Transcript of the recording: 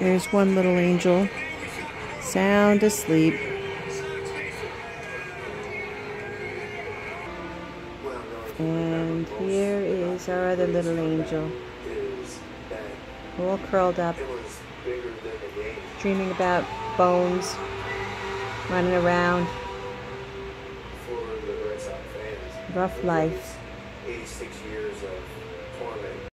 There's one little angel, sound asleep. And here is our other little angel, all curled up, dreaming about bones, running around. Rough life. 86 years of.